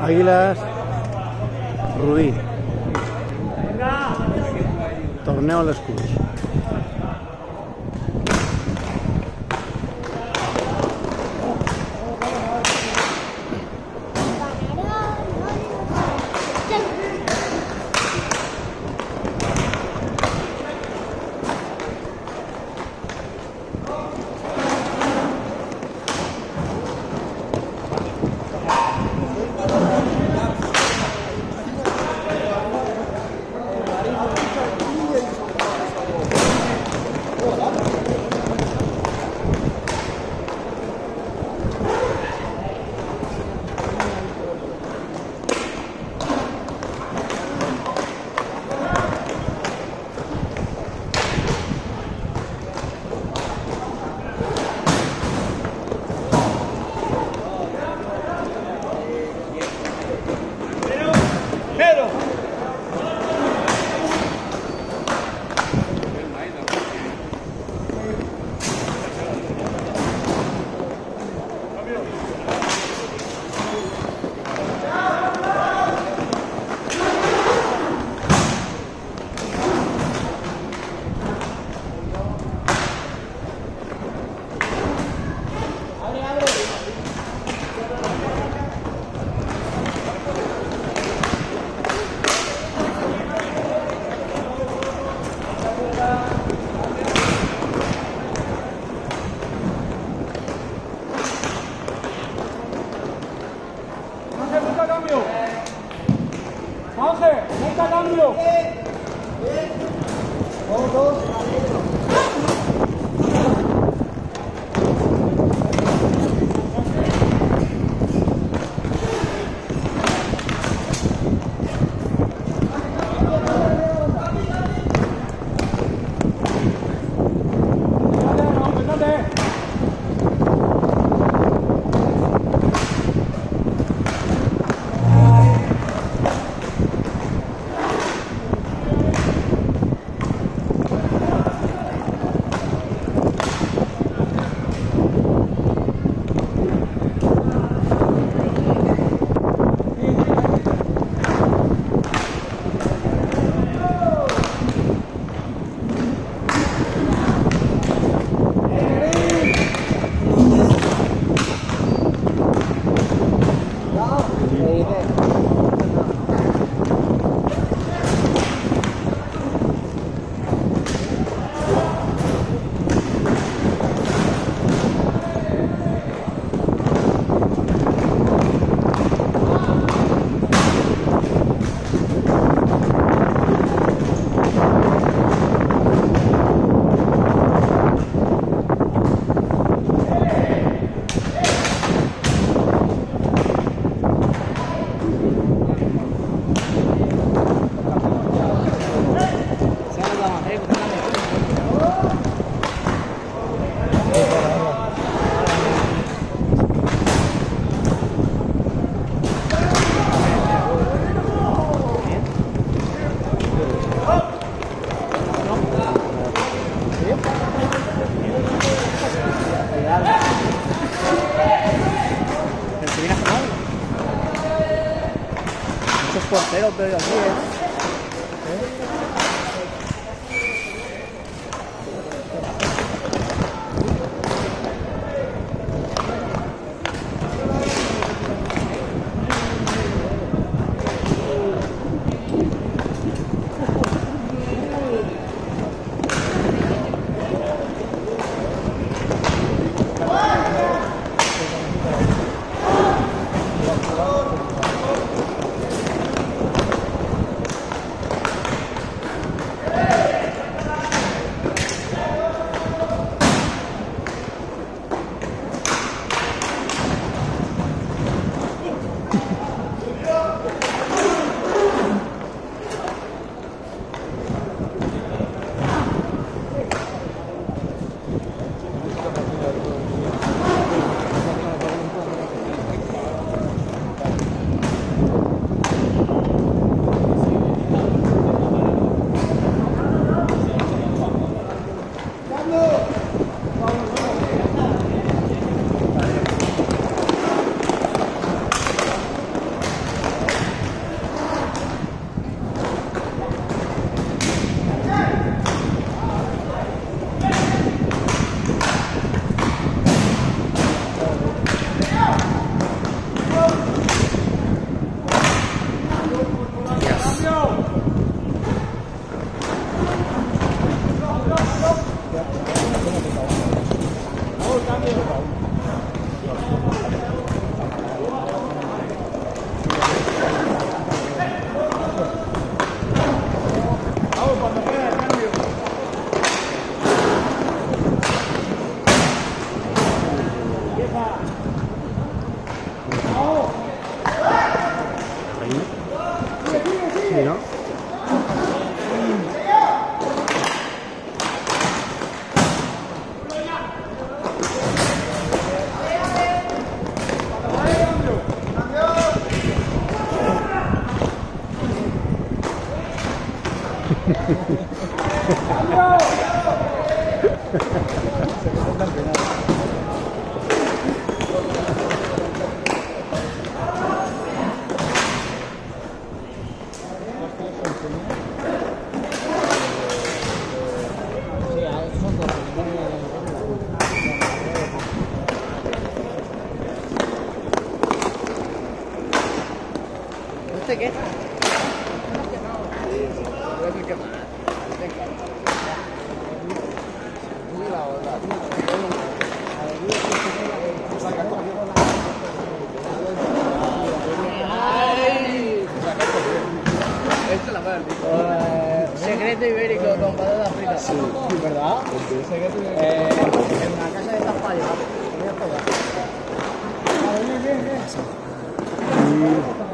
Águilas Rubí. Torneo Les Clubs. Ooh.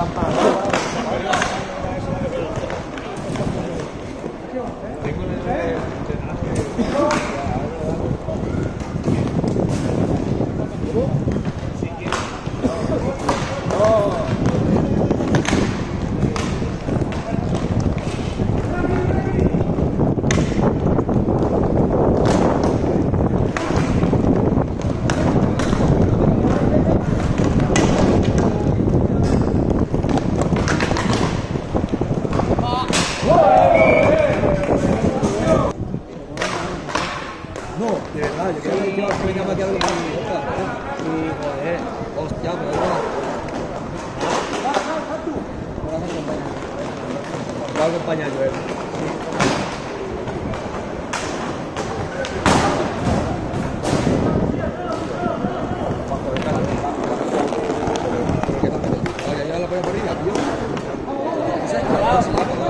아빠. avião. Já que lá,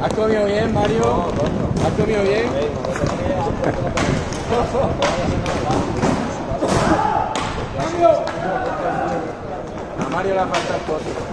¿Has comido bien, Mario? ¿Has comido bien? A Mario le falta el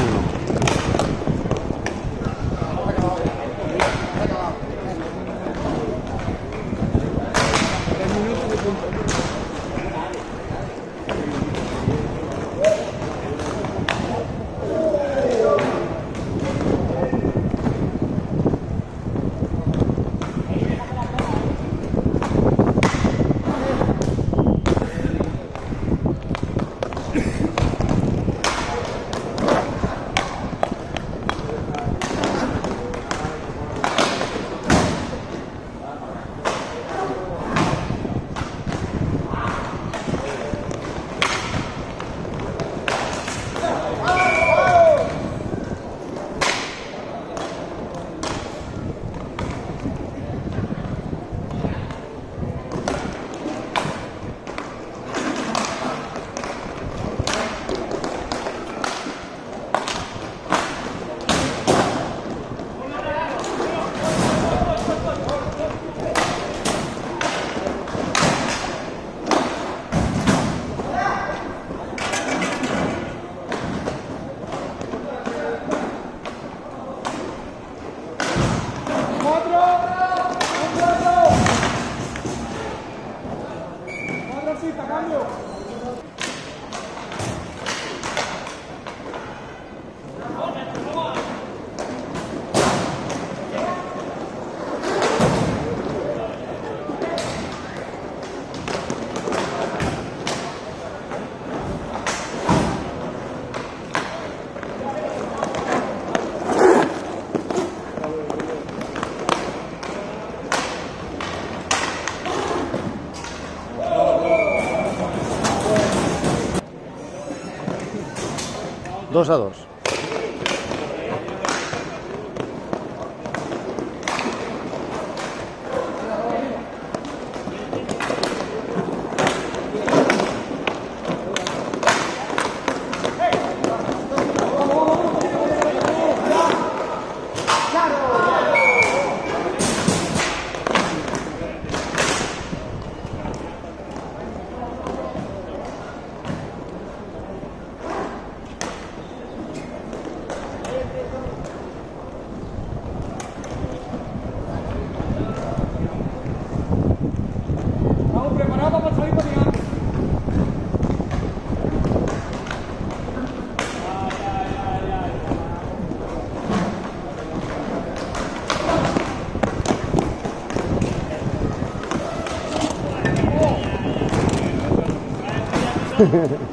Wow. 1 a 1. ハハハハ。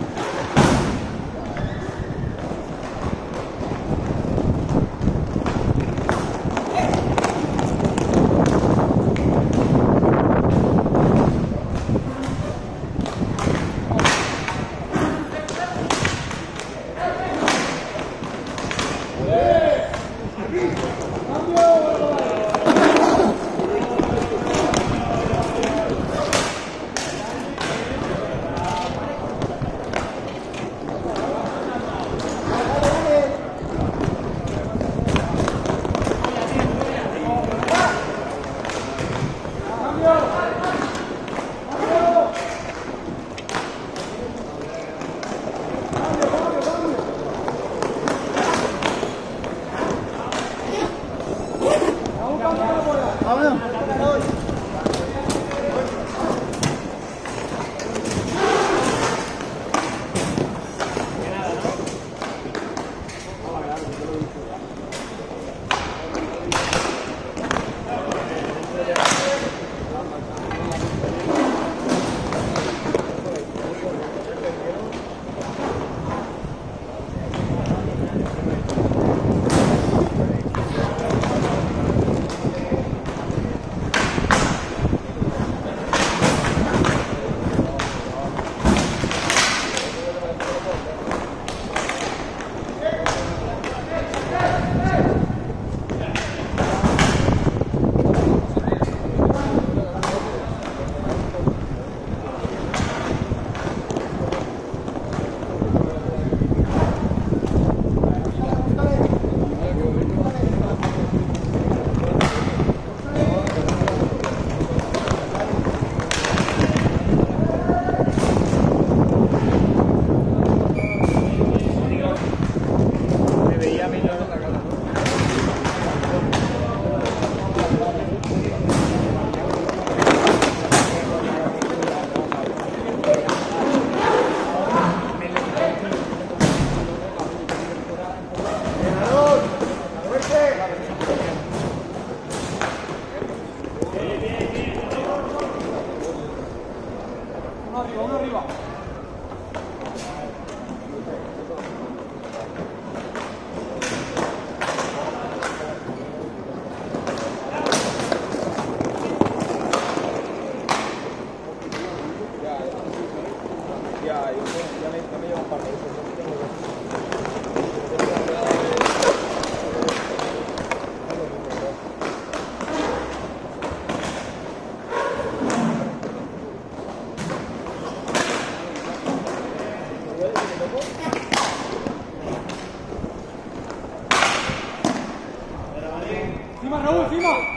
Cima, Raúl, cima.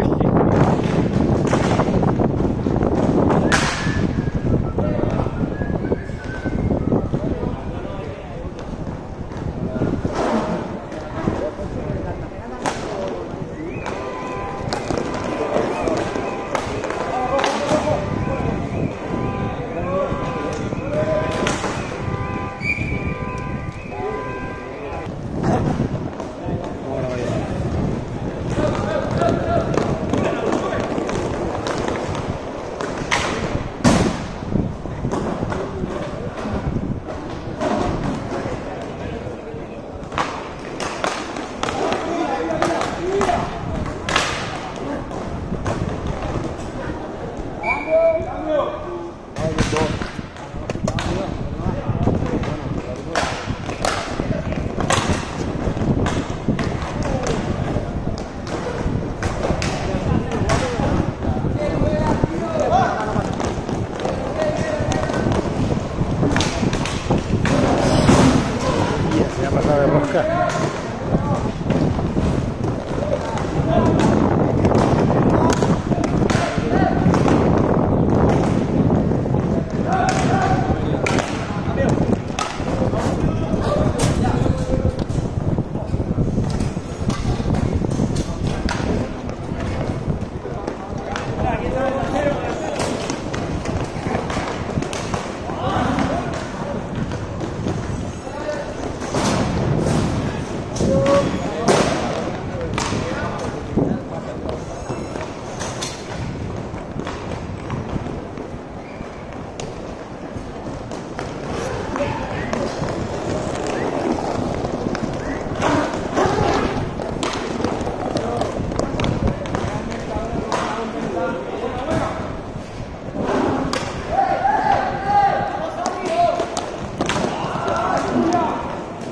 Carioca.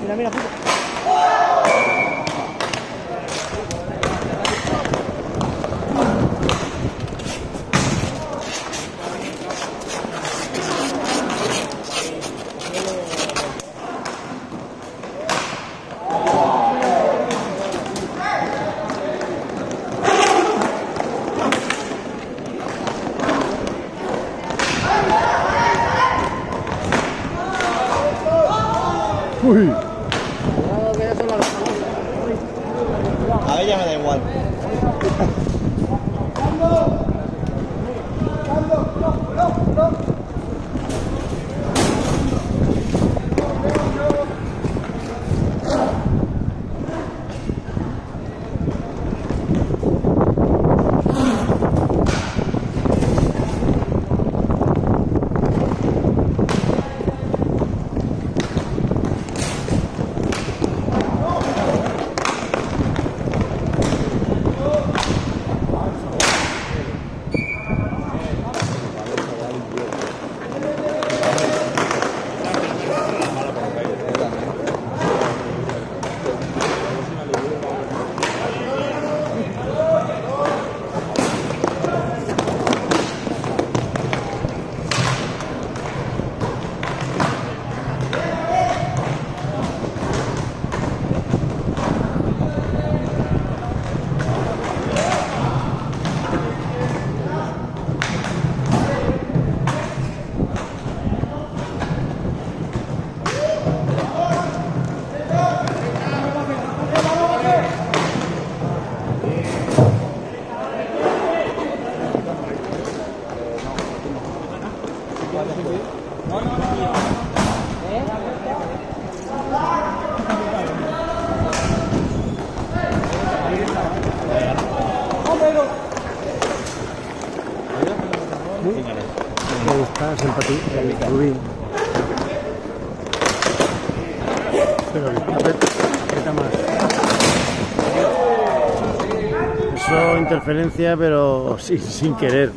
Rosca. Mira, mira, tu, Rubín. Pero aprieta más. Eso interferencia, pero sin, sin querer.